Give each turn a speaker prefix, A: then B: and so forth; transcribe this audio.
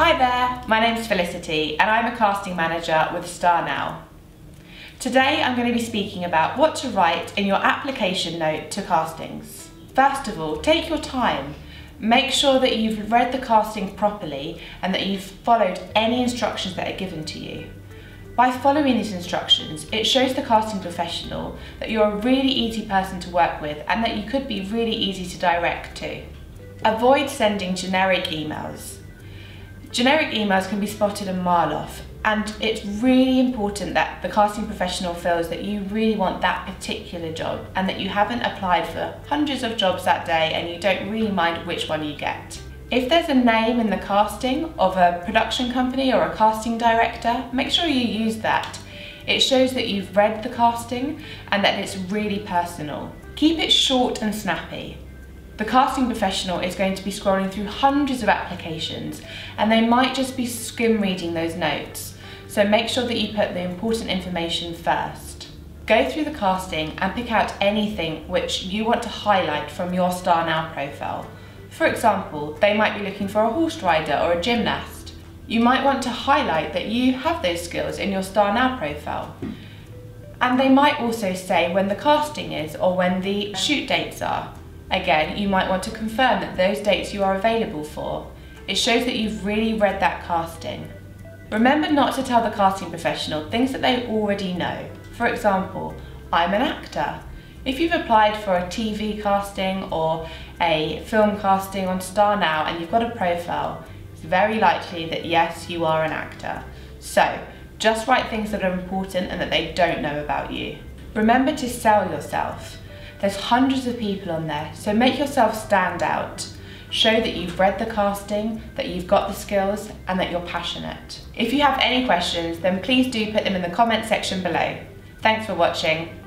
A: Hi there, my name's Felicity and I'm a casting manager with StarNow. Today I'm going to be speaking about what to write in your application note to castings. First of all, take your time. Make sure that you've read the casting properly and that you've followed any instructions that are given to you. By following these instructions, it shows the casting professional that you're a really easy person to work with and that you could be really easy to direct to. Avoid sending generic emails. Generic emails can be spotted a mile off and it's really important that the casting professional feels that you really want that particular job and that you haven't applied for hundreds of jobs that day and you don't really mind which one you get. If there's a name in the casting of a production company or a casting director, make sure you use that. It shows that you've read the casting and that it's really personal. Keep it short and snappy. The casting professional is going to be scrolling through hundreds of applications and they might just be skim reading those notes. So make sure that you put the important information first. Go through the casting and pick out anything which you want to highlight from your StarNow profile. For example, they might be looking for a horse rider or a gymnast. You might want to highlight that you have those skills in your StarNow profile. And they might also say when the casting is or when the shoot dates are. Again, you might want to confirm that those dates you are available for. It shows that you've really read that casting. Remember not to tell the casting professional things that they already know. For example, I'm an actor. If you've applied for a TV casting or a film casting on StarNow and you've got a profile, it's very likely that yes, you are an actor. So, just write things that are important and that they don't know about you. Remember to sell yourself. There's hundreds of people on there, so make yourself stand out. Show that you've read the casting, that you've got the skills, and that you're passionate. If you have any questions, then please do put them in the comment section below. Thanks for watching.